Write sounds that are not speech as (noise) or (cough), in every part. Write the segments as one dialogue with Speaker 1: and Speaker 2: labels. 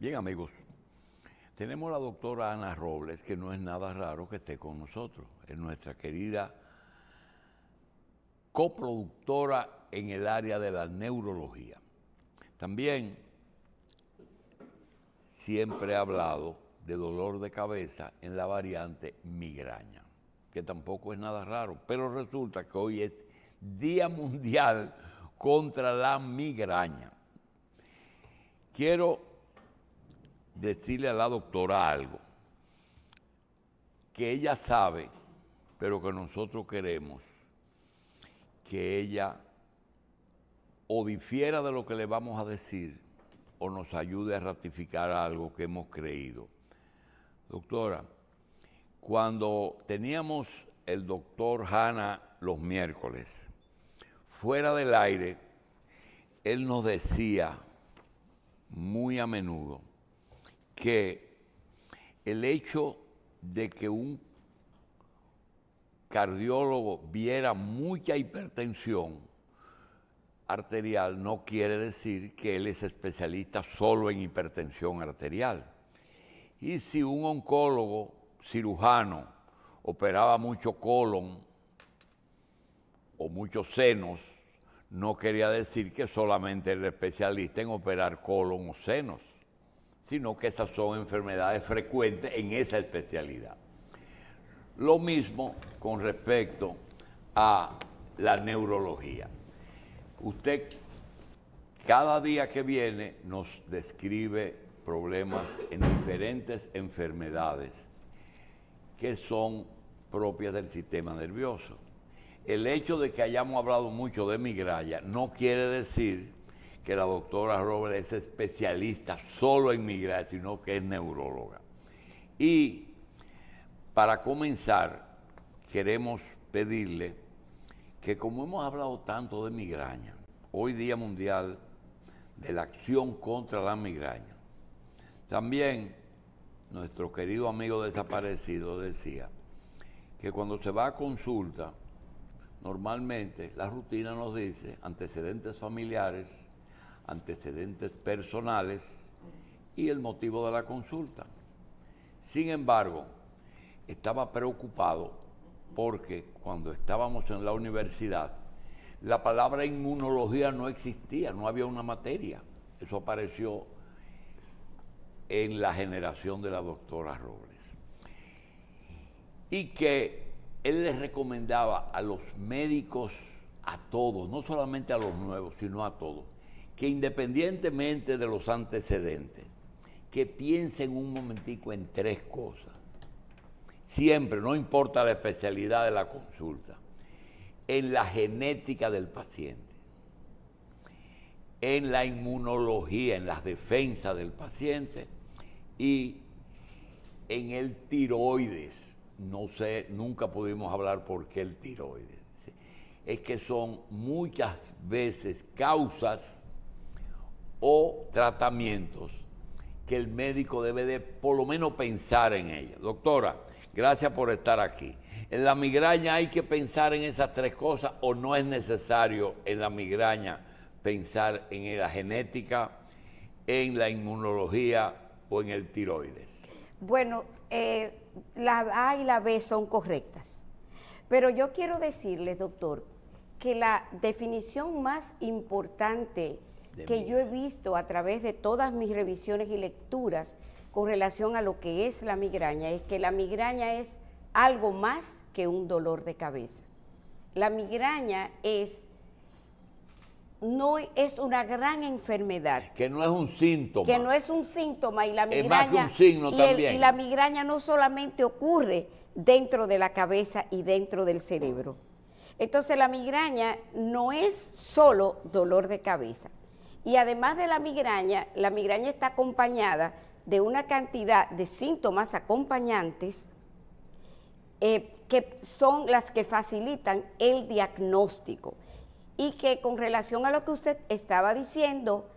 Speaker 1: Bien amigos, tenemos a la doctora Ana Robles, que no es nada raro que esté con nosotros. Es nuestra querida coproductora en el área de la neurología. También siempre ha hablado de dolor de cabeza en la variante migraña, que tampoco es nada raro, pero resulta que hoy es Día Mundial contra la Migraña. Quiero decirle a la doctora algo, que ella sabe, pero que nosotros queremos que ella o difiera de lo que le vamos a decir o nos ayude a ratificar algo que hemos creído. Doctora, cuando teníamos el doctor Hanna los miércoles, fuera del aire, él nos decía muy a menudo que el hecho de que un cardiólogo viera mucha hipertensión arterial no quiere decir que él es especialista solo en hipertensión arterial. Y si un oncólogo cirujano operaba mucho colon o muchos senos, no quería decir que solamente era especialista en operar colon o senos, sino que esas son enfermedades frecuentes en esa especialidad. Lo mismo con respecto a la neurología. Usted cada día que viene nos describe problemas en diferentes enfermedades que son propias del sistema nervioso. El hecho de que hayamos hablado mucho de migraña no quiere decir que la doctora Robles es especialista solo en migraña, sino que es neuróloga. Y para comenzar, queremos pedirle que como hemos hablado tanto de migraña, hoy Día Mundial de la Acción contra la Migraña, también nuestro querido amigo desaparecido decía que cuando se va a consulta, normalmente la rutina nos dice antecedentes familiares, antecedentes personales y el motivo de la consulta. Sin embargo, estaba preocupado porque cuando estábamos en la universidad, la palabra inmunología no existía, no había una materia. Eso apareció en la generación de la doctora Robles. Y que él les recomendaba a los médicos, a todos, no solamente a los nuevos, sino a todos, que independientemente de los antecedentes, que piensen un momentico en tres cosas siempre, no importa la especialidad de la consulta, en la genética del paciente, en la inmunología, en las defensas del paciente y en el tiroides. No sé, nunca pudimos hablar por qué el tiroides. Es que son muchas veces causas o tratamientos que el médico debe de por lo menos pensar en ellas. Doctora, Gracias por estar aquí. En la migraña hay que pensar en esas tres cosas o no es necesario en la migraña pensar en la genética, en la inmunología o en el tiroides.
Speaker 2: Bueno, eh, la A y la B son correctas. Pero yo quiero decirle, doctor, que la definición más importante que yo he visto a través de todas mis revisiones y lecturas con relación a lo que es la migraña es que la migraña es algo más que un dolor de cabeza. La migraña es no es una gran enfermedad.
Speaker 1: Que no es un síntoma.
Speaker 2: Que no es un síntoma y la migraña.
Speaker 1: Es más que un signo también.
Speaker 2: y la migraña no solamente ocurre dentro de la cabeza y dentro del cerebro. Entonces la migraña no es solo dolor de cabeza. Y además de la migraña, la migraña está acompañada de una cantidad de síntomas acompañantes eh, que son las que facilitan el diagnóstico. Y que con relación a lo que usted estaba diciendo,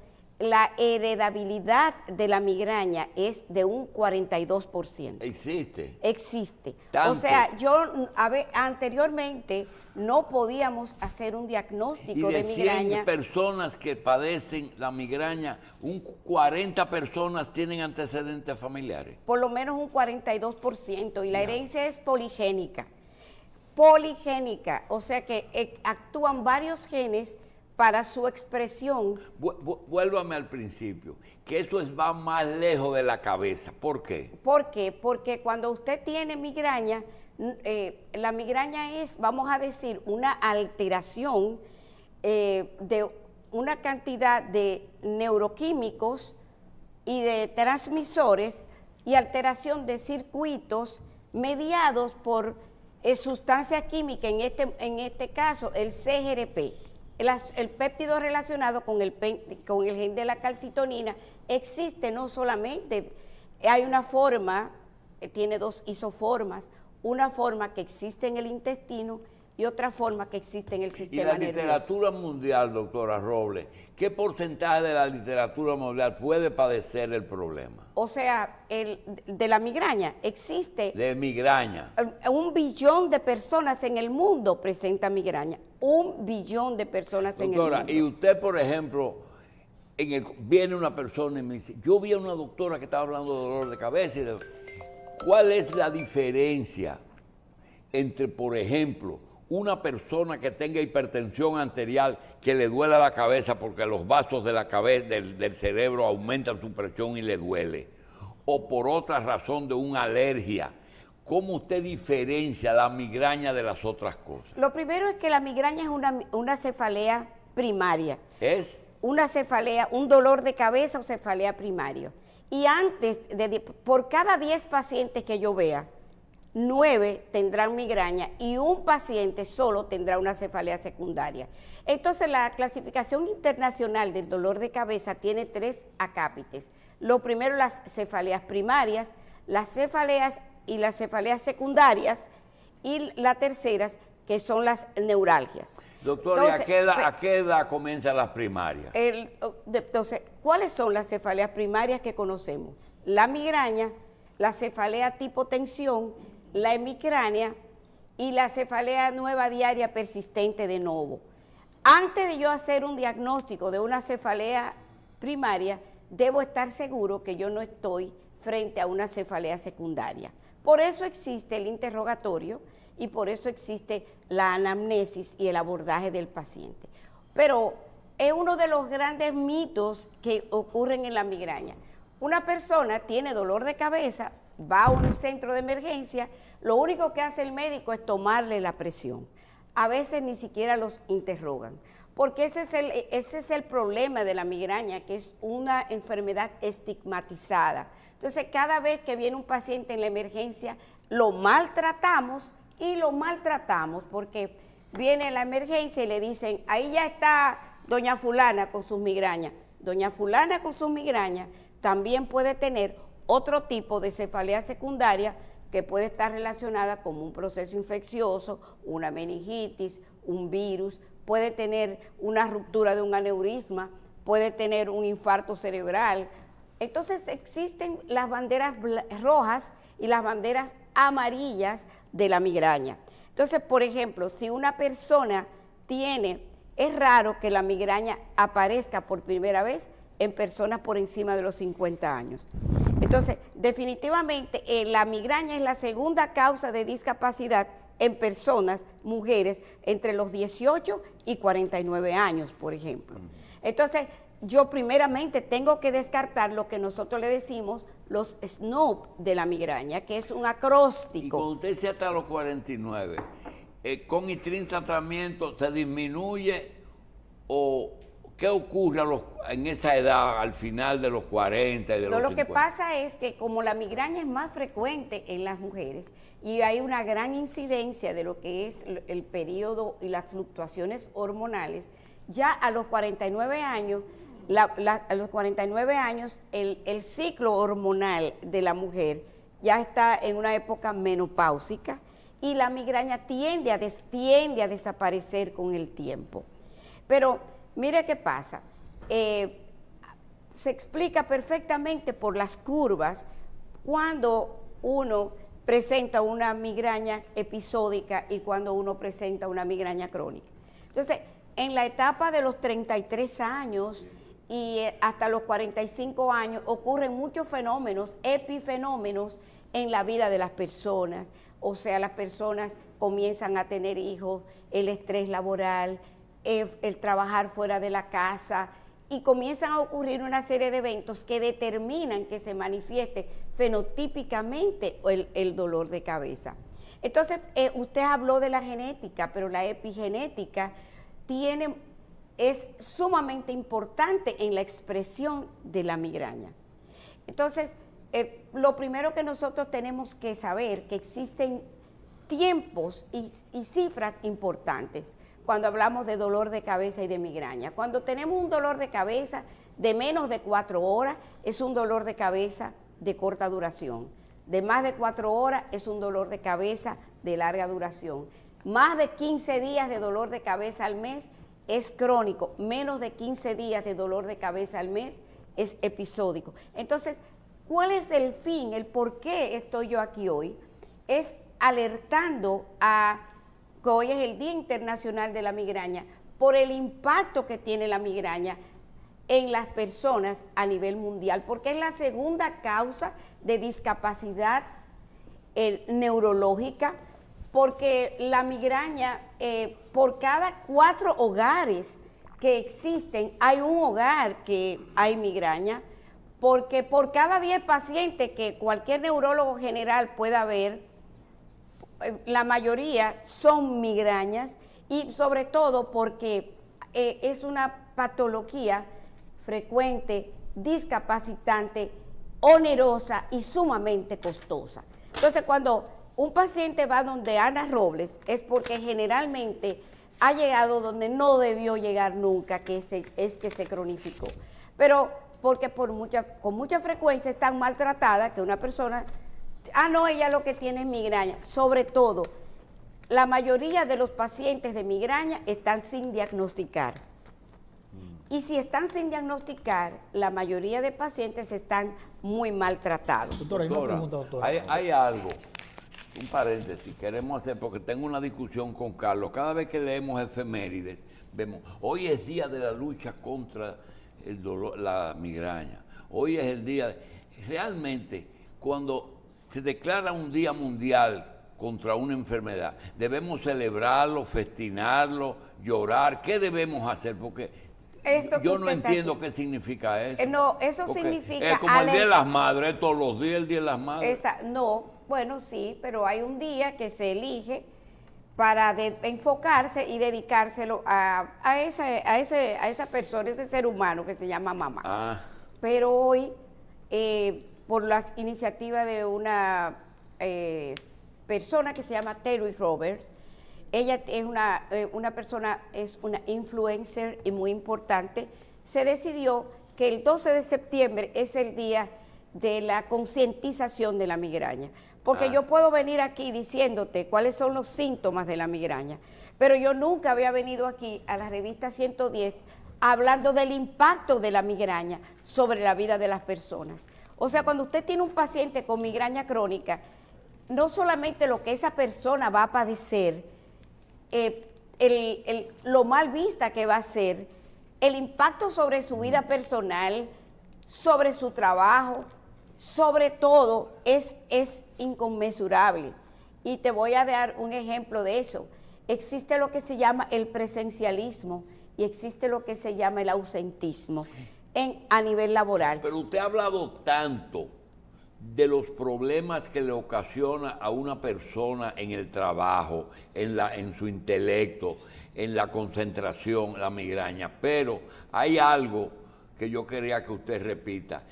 Speaker 2: la heredabilidad de la migraña es de un 42%.
Speaker 1: Existe.
Speaker 2: Existe. O sea, yo a ver, anteriormente no podíamos hacer un diagnóstico
Speaker 1: de,
Speaker 2: de, migraña.
Speaker 1: 100 personas que padecen la migraña, un 40 personas tienen antecedentes familiares.
Speaker 2: Por lo menos un 42% y la herencia es poligénica. Poligénica, o sea que eh, actúan varios genes para su expresión.
Speaker 1: Vuélvame al principio, que eso es, va más lejos de la cabeza. ¿Por qué?
Speaker 2: ¿Por qué? Porque cuando usted tiene migraña, eh, la migraña es, vamos a decir, una alteración eh, de una cantidad de neuroquímicos y de transmisores y alteración de circuitos mediados por eh, sustancia química, en este, en este caso el CGRP el, péptido relacionado con el, con el gen de la calcitonina existe no solamente, hay una forma, eh, tiene dos isoformas, una forma que existe en el intestino y otra forma que existe en el sistema nervioso.
Speaker 1: Y la literatura mundial, doctora Robles, ¿qué porcentaje de la literatura mundial puede padecer el problema?
Speaker 2: O sea, el, de la migraña, existe...
Speaker 1: De migraña.
Speaker 2: Un billón de personas en el mundo presenta migraña. Un billón de personas en el mundo.
Speaker 1: y usted, por ejemplo, en el, viene una persona y me dice, yo vi a una doctora que estaba hablando de dolor de cabeza y de, ¿cuál es la diferencia entre, por ejemplo, una persona que tenga hipertensión arterial que le duela la cabeza porque los vasos de la cabeza, del, cerebro aumentan su presión y le duele, o por otra razón de una alergia, ¿cómo usted diferencia la migraña de las otras cosas?
Speaker 2: Lo primero es que la migraña es una, cefalea primaria.
Speaker 1: ¿Es?
Speaker 2: Una cefalea, un dolor de cabeza o cefalea primario. Y antes, de, por cada 10 pacientes que yo vea, nueve tendrán migraña y un paciente solo tendrá una cefalea secundaria. Entonces la clasificación internacional del dolor de cabeza tiene tres acápites. Lo primero las cefaleas primarias, las cefaleas y las cefaleas secundarias y la tercera que son las neuralgias.
Speaker 1: Doctor, ¿y a qué, edad, a qué edad comienzan las primarias?
Speaker 2: entonces, ¿cuáles son las cefaleas primarias que conocemos? La migraña, la cefalea tipo tensión la hemicrania y la cefalea nueva diaria persistente de nuevo. Antes de yo hacer un diagnóstico de una cefalea primaria, debo estar seguro que yo no estoy frente a una cefalea secundaria. Por eso existe el interrogatorio y por eso existe la anamnesis y el abordaje del paciente. Pero es uno de los grandes mitos que ocurren en la migraña. Una persona tiene dolor de cabeza, va a un centro de emergencia, lo único que hace el médico es tomarle la presión. A veces ni siquiera los interrogan, porque ese es el, ese es el problema de la migraña, que es una enfermedad estigmatizada. Entonces, cada vez que viene un paciente en la emergencia, lo maltratamos y lo maltratamos porque viene la emergencia y le dicen, ahí ya está doña fulana con sus migrañas. Doña fulana con sus migrañas también puede tener otro tipo de cefalea secundaria que puede estar relacionada con un proceso infeccioso, una meningitis, un virus, puede tener una ruptura de un aneurisma, puede tener un infarto cerebral. Entonces existen las banderas rojas y las banderas amarillas de la migraña. Entonces, por ejemplo, si una persona tiene, es raro que la migraña aparezca por primera vez en personas por encima de los 50 años. Entonces, definitivamente eh, la migraña es la segunda causa de discapacidad en personas, mujeres, entre los 18 y 49 años, por ejemplo. Entonces, yo primeramente tengo que descartar lo que nosotros le decimos los SNOP de la migraña, que es un acróstico. Y
Speaker 1: cuando usted sea hasta los 49, eh, ¿con ITRIN tratamiento se disminuye o ¿Qué ocurre en esa edad, al final de los 40 y de los
Speaker 2: Lo que pasa es que como la migraña es más frecuente en las mujeres y hay una gran incidencia de lo que es el periodo y las fluctuaciones hormonales, ya a los 49 años, a los 49 años el, el ciclo hormonal de la mujer ya está en una época menopáusica y la migraña tiende a, tiende a desaparecer con el tiempo. Pero Mire qué pasa. Eh, se explica perfectamente por las curvas cuando uno presenta una migraña episódica y cuando uno presenta una migraña crónica. Entonces, en la etapa de los 33 años y eh, hasta los 45 años ocurren muchos fenómenos, epifenómenos en la vida de las personas. O sea, las personas comienzan a tener hijos, el estrés laboral, eh, el trabajar fuera de la casa, y comienzan a ocurrir una serie de eventos que determinan que se manifieste fenotípicamente el, dolor de cabeza. Entonces, eh, usted habló de la genética, pero la epigenética tiene, es sumamente importante en la expresión de la migraña. Entonces, eh, lo primero que nosotros tenemos que saber que existen tiempos y cifras importantes cuando hablamos de dolor de cabeza y de migraña. Cuando tenemos un dolor de cabeza de menos de cuatro horas, es un dolor de cabeza de corta duración. De más de cuatro horas es un dolor de cabeza de larga duración. Más de 15 días de dolor de cabeza al mes es crónico. Menos de 15 días de dolor de cabeza al mes es episódico. Entonces, ¿cuál es el fin, el por qué estoy yo aquí hoy? Es alertando a que hoy es el Día Internacional de la Migraña, por el impacto que tiene la migraña en las personas a nivel mundial, porque es la segunda causa de discapacidad eh, neurológica, porque la migraña, eh, por cada cuatro hogares que existen, hay un hogar que hay migraña, porque por cada diez pacientes que cualquier neurólogo general pueda ver, la mayoría son migrañas y sobre todo porque eh, es una patología frecuente, discapacitante, onerosa y sumamente costosa. Entonces, cuando un paciente va donde Ana Robles es porque generalmente ha llegado donde no debió llegar nunca, que es que se cronificó. Pero porque con mucha frecuencia es tan maltratada que una persona ah, no, ella lo que tiene es migraña. Sobre todo, la mayoría de los pacientes de migraña están sin diagnosticar. Y si están sin diagnosticar, la mayoría de pacientes están muy maltratados.
Speaker 1: Doctora, hay, hay algo, un paréntesis, queremos hacer, porque tengo una discusión con Carlos. Cada vez que leemos efemérides, vemos, hoy es día de la lucha contra el dolor, la migraña. Hoy es el día, realmente, cuando se declara un día mundial contra una enfermedad, debemos celebrarlo, festinarlo, llorar. ¿Qué debemos hacer? Porque yo no entiendo qué significa eso.
Speaker 2: Eh, no, eso significa...
Speaker 1: Es como el Día de las Madres, todos los días el Día de las Madres.
Speaker 2: no, bueno, sí, pero hay un día que se elige para enfocarse y dedicárselo a, a, esa, a, ese, a esa persona, ese ser humano que se llama mamá. Ah. Pero hoy... Eh, por las iniciativas de una eh, persona que se llama Terry Roberts. Ella es una, eh, una persona, es una influencer y muy importante. Se decidió que el 12 de septiembre es el día de la concientización de la migraña. Porque ah. yo puedo venir aquí diciéndote cuáles son los síntomas de la migraña, pero yo nunca había venido aquí a la revista 110 hablando del impacto de la migraña sobre la vida de las personas. O sea, cuando usted tiene un paciente con migraña crónica, no solamente lo que esa persona va a padecer, eh, lo mal vista que va a ser, el impacto sobre su vida personal, sobre su trabajo, sobre todo, es, es inconmensurable. Y te voy a dar un ejemplo de eso. Existe lo que se llama el presencialismo y existe lo que se llama el ausentismo en, a nivel laboral.
Speaker 1: Pero usted ha hablado tanto de los problemas que le ocasiona a una persona en el trabajo, en, la, en su intelecto, en la concentración, la migraña. Pero hay algo que yo quería que usted repita.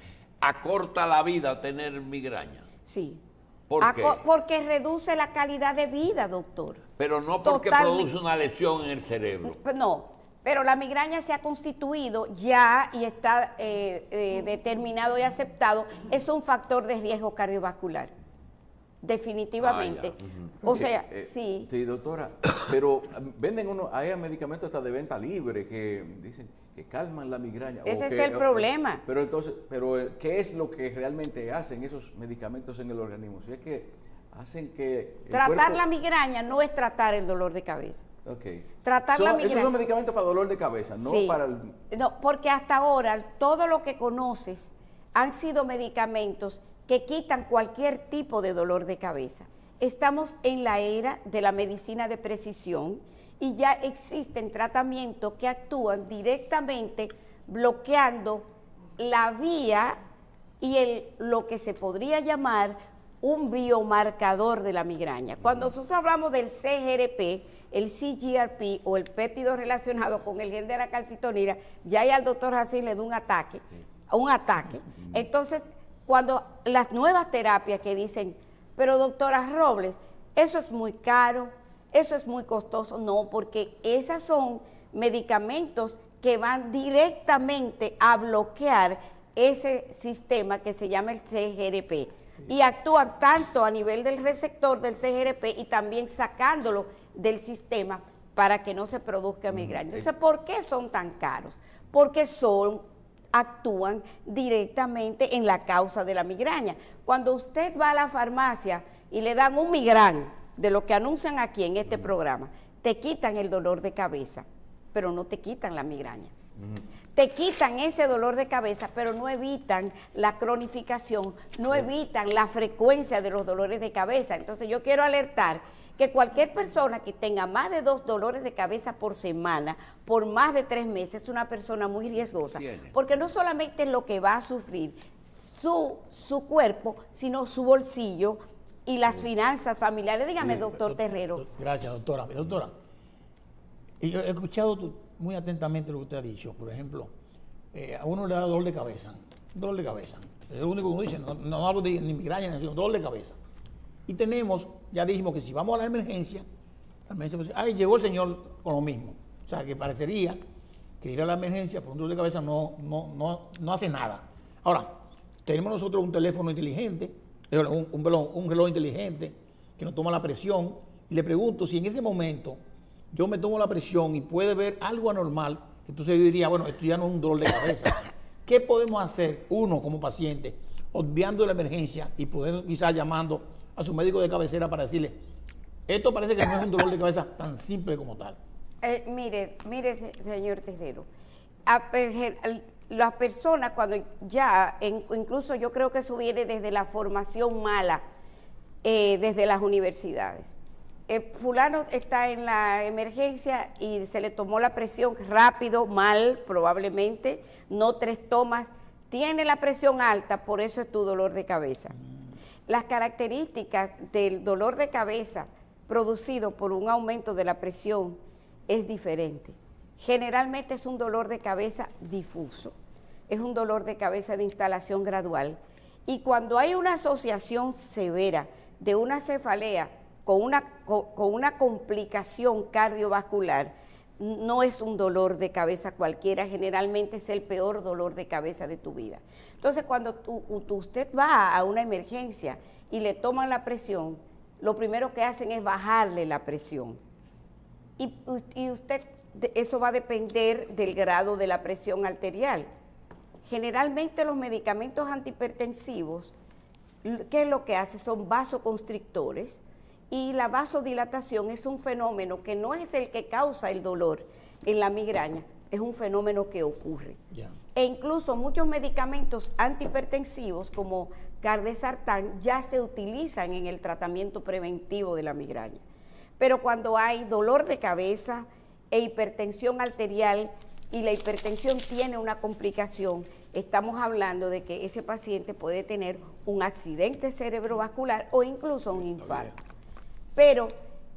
Speaker 1: ¿Acorta la vida tener migraña?
Speaker 2: Sí. ¿Por qué? Porque reduce la calidad de vida, doctor.
Speaker 1: Pero no porque produce una lesión en el cerebro.
Speaker 2: No, pero la migraña se ha constituido ya y está eh, eh, determinado y aceptado, es un factor de riesgo cardiovascular. Definitivamente. Ah, o sea, eh, sí.
Speaker 3: Sí, doctora, (coughs) pero venden uno, hay medicamentos hasta de venta libre que dicen que calman la migraña.
Speaker 2: Ese es el problema.
Speaker 3: Pero entonces, pero eh, ¿qué es lo que realmente hacen esos medicamentos en el organismo? Si es que hacen que...
Speaker 2: Tratar la migraña no es tratar el dolor de cabeza. Tratar la migraña.
Speaker 3: Esos son medicamentos para dolor de cabeza, no para el...
Speaker 2: No, porque hasta ahora todo lo que conoces han sido medicamentos que quitan cualquier tipo de dolor de cabeza. Estamos en la era de la medicina de precisión y ya existen tratamientos que actúan directamente bloqueando la vía y el, lo que se podría llamar un biomarcador de la migraña. Cuando nosotros hablamos del CGRP, el CGRP o el péptido relacionado con el gen de la calcitonina, ya al doctor Jacín le da un ataque, un ataque. Entonces, cuando las nuevas terapias que dicen, pero doctora Robles, eso es muy caro, eso es muy costoso, no, porque esos son medicamentos que van directamente a bloquear ese sistema que se llama el CGRP y actúan tanto a nivel del receptor del CGRP y también sacándolo del sistema para que no se produzca migraña. Entonces, ¿por qué son tan caros? Porque son actúan directamente en la causa de la migraña. Cuando usted va a la farmacia y le dan un migrán, de lo que anuncian aquí en este programa, te quitan el dolor de cabeza, pero no te quitan la migraña. Te quitan ese dolor de cabeza, pero no evitan la cronificación, no evitan la frecuencia de los dolores de cabeza. Entonces yo quiero alertar que cualquier persona que tenga más de dos dolores de cabeza por semana, por más de tres meses, es una persona muy riesgosa. Porque no solamente es lo que va a sufrir su, su cuerpo, sino su bolsillo y las finanzas familiares. Dígame, doctor Terrero.
Speaker 4: Gracias, doctora. Doctora, yo he escuchado muy atentamente lo que usted ha dicho. Por ejemplo, eh, a uno le da dolor de cabeza. Dolor de cabeza. Es lo único que uno dice. No, hablo de ni migraña, sino dolor de cabeza. Y tenemos, ya dijimos que si vamos a la emergencia, la emergencia ay, llegó el señor con lo mismo. O sea, que parecería que ir a la emergencia por un dolor de cabeza no, no, no, no hace nada. Ahora, tenemos nosotros un teléfono inteligente, un, un, reloj inteligente que nos toma la presión y le pregunto si en ese momento yo me tomo la presión y puede ver algo anormal, entonces yo diría, bueno, esto ya no es un dolor de cabeza. (coughs) ¿Qué podemos hacer uno como paciente, obviando la emergencia y poder quizás llamando a su médico de cabecera para decirle, esto parece que no es un dolor de cabeza tan simple como tal.
Speaker 2: Eh, mire, mire, señor Terrero, las personas cuando ya, incluso yo creo que eso viene desde la formación mala, eh, desde las universidades. Eh, fulano está en la emergencia y se le tomó la presión rápido, mal probablemente, no tres tomas, tiene la presión alta, por eso es tu dolor de cabeza. Las características del dolor de cabeza producido por un aumento de la presión es diferente. Generalmente es un dolor de cabeza difuso, es un dolor de cabeza de instalación gradual. Y cuando hay una asociación severa de una cefalea con una, con una complicación cardiovascular, no es un dolor de cabeza cualquiera, generalmente es el peor dolor de cabeza de tu vida. Entonces, cuando usted va a una emergencia y le toman la presión, lo primero que hacen es bajarle la presión. Y, usted, eso va a depender del grado de la presión arterial. Generalmente los medicamentos antihipertensivos, ¿qué es lo que hace? Son vasoconstrictores y la vasodilatación es un fenómeno que no es el que causa el dolor en la migraña, es un fenómeno que ocurre. E incluso muchos medicamentos antihipertensivos como cardesartán ya se utilizan en el tratamiento preventivo de la migraña. Pero cuando hay dolor de cabeza e hipertensión arterial y la hipertensión tiene una complicación, estamos hablando de que ese paciente puede tener un accidente cerebrovascular o incluso un infarto pero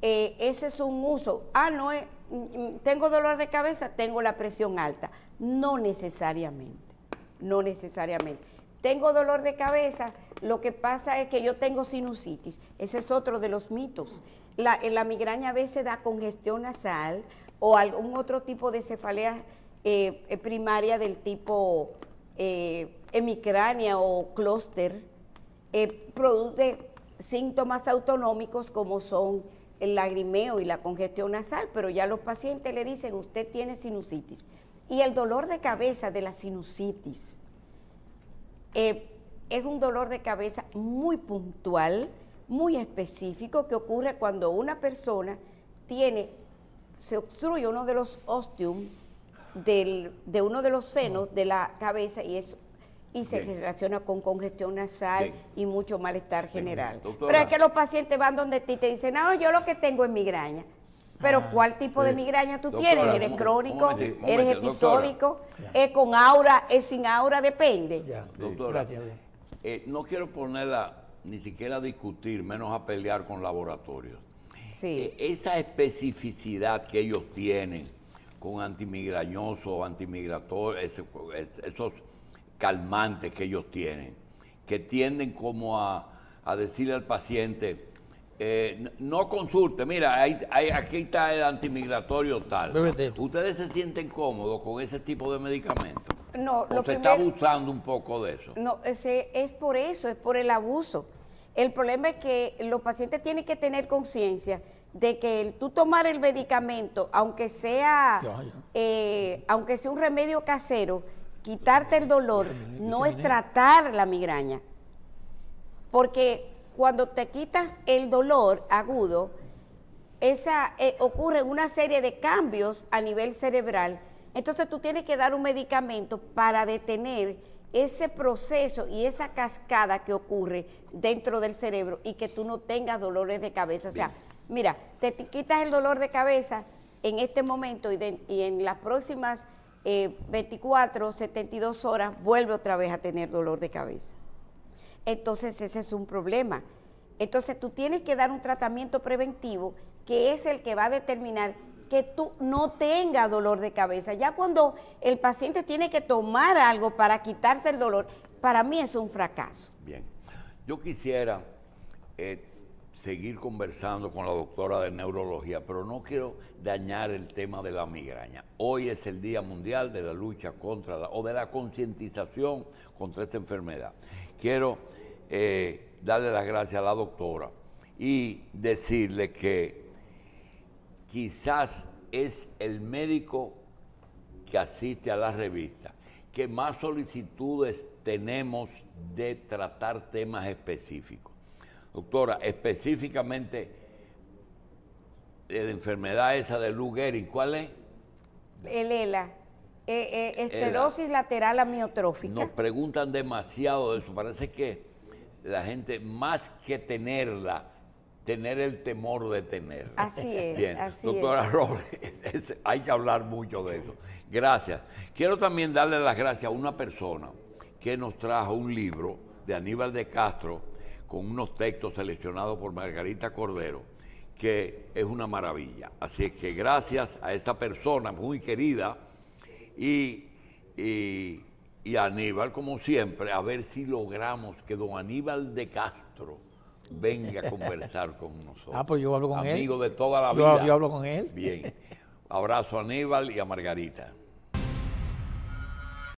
Speaker 2: eh, ese es un uso. Ah, no, mm, tengo dolor de cabeza, tengo la presión alta. No necesariamente, no necesariamente. Tengo dolor de cabeza, lo que pasa es que yo tengo sinusitis. Ese es otro de los mitos. La, la migraña a veces da congestión nasal o algún otro tipo de cefalea eh, eh, primaria del tipo hemicrania o clúster. produce síntomas autonómicos como son el lagrimeo y la congestión nasal, pero ya los pacientes le dicen, usted tiene sinusitis. Y el dolor de cabeza de la sinusitis eh, es un dolor de cabeza muy puntual, muy específico, que ocurre cuando una persona tiene, se obstruye uno de los ostium del, de uno de los senos de la cabeza y eso y se relaciona con congestión nasal y mucho malestar general. Pero es que los pacientes van donde ti y te dicen, no, yo lo que tengo es migraña. Pero ah, ¿cuál tipo de migraña tú tienes? ¿Eres crónico? ¿Eres episódico? ¿Es con aura? ¿Es sin aura? Depende.
Speaker 1: doctora, eh, no quiero ponerla ni siquiera a discutir, menos a pelear con laboratorios. Sí. Eh, esa especificidad que ellos tienen con antimigrañosos, antimigratorios, esos calmantes que ellos tienen, que tienden como a, a decirle al paciente, eh, no consulte, mira, aquí está el antimigratorio tal. ¿Ustedes se sienten cómodos con ese tipo de medicamentos?
Speaker 2: No,
Speaker 1: ¿O se está abusando un poco de eso?
Speaker 2: No, ese, es por eso, es por el abuso. El problema es que los pacientes tienen que tener conciencia de que el, tú tomar el medicamento, aunque sea, eh, aunque sea un remedio casero, quitarte el dolor no es tratar la migraña. Porque cuando te quitas el dolor agudo, esa, eh, ocurre una serie de cambios a nivel cerebral. Entonces tú tienes que dar un medicamento para detener ese proceso y esa cascada que ocurre dentro del cerebro y que tú no tengas dolores de cabeza. O sea, mira, te, quitas el dolor de cabeza en este momento y, en las próximas 24, eh, 72 horas vuelve otra vez a tener dolor de cabeza entonces ese es un problema. Entonces tú tienes que dar un tratamiento preventivo que es el que va a determinar que tú no tengas dolor de cabeza. Ya cuando el paciente tiene que tomar algo para quitarse el dolor, para mí es un fracaso.
Speaker 1: Bien, yo quisiera eh, seguir conversando con la doctora de neurología, pero no quiero dañar el tema de la migraña. Hoy es el Día Mundial de la lucha contra la, o de la concientización contra esta enfermedad quiero eh, darle las gracias a la doctora y decirle que quizás es el médico que asiste a la revista que más solicitudes tenemos de tratar temas específicos. Doctora, específicamente de la enfermedad esa de Lou Gehrig, ¿cuál es?
Speaker 2: El ELA. Eh, eh, esclerosis lateral amiotrófica.
Speaker 1: Nos preguntan demasiado de eso. Parece que la gente, más que tenerla, tener el temor de tenerla.
Speaker 2: Así es.
Speaker 1: Bien.
Speaker 2: Así
Speaker 1: Doctora Robles, (laughs) hay que hablar mucho de eso. Gracias. Quiero también darle las gracias a una persona que nos trajo un libro de Aníbal de Castro con unos textos seleccionados por Margarita Cordero, que es una maravilla. Así es que gracias a esta persona muy querida y, y, Aníbal, como siempre, a ver si logramos que don Aníbal de Castro venga a conversar (laughs) con nosotros.
Speaker 4: Ah, pues yo hablo con él.
Speaker 1: Amigo de toda la vida.
Speaker 4: yo hablo con él.
Speaker 1: Bien. Abrazo a Aníbal y a Margarita.